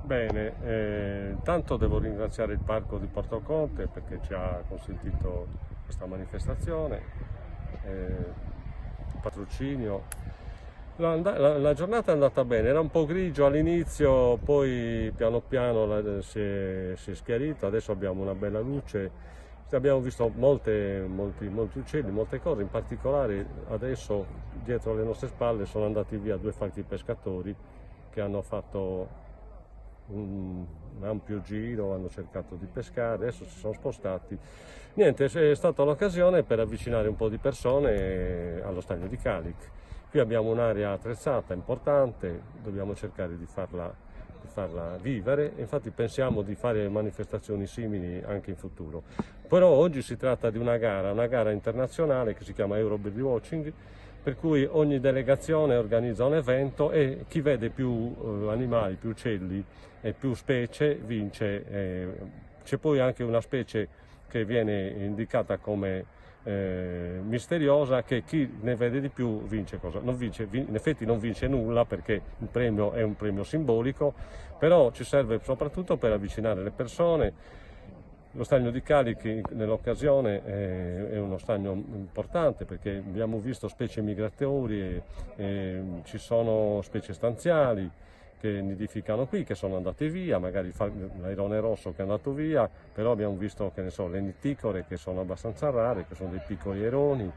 Bene, eh, intanto devo ringraziare il Parco di Porto Conte perché ci ha consentito questa manifestazione, eh, patrocinio. La, la- la giornata è andata bene, era un po' grigio all'inizio, poi piano piano la- si, è, si è schiarito, adesso abbiamo una bella luce, abbiamo visto molte- molti, molti uccelli, molte cose, in particolare adesso dietro le nostre spalle sono andati via due falchi pescatori che hanno fatto un, ampio giro, hanno cercato di pescare, adesso si sono spostati. Niente, è stata l'occasione per avvicinare un po' di persone allo stagno di Calic. Qui abbiamo un'area attrezzata importante, dobbiamo cercare di farla, di farla vivere, infatti pensiamo di fare manifestazioni simili anche in futuro. Però oggi si tratta di una gara, una gara internazionale che si chiama Euro Birdwatching, per cui ogni delegazione organizza un evento e chi vede più eh, animali, più uccelli e più specie vince. eh, c'è poi anche una specie che viene indicata come eh, misteriosa che chi ne vede di più vince cosa? Vince, vin- in effetti non vince nulla perché il premio è un premio simbolico, però ci serve soprattutto per avvicinare le persone. Lo stagno di Calichi nell'occasione è uno stagno importante perché abbiamo visto specie migratorie, ci sono specie stanziali che nidificano qui, che sono andate via, magari l'airone rosso che è andato via, però abbiamo visto che ne so, le nitticore che sono abbastanza rare, che sono dei piccoli aironi.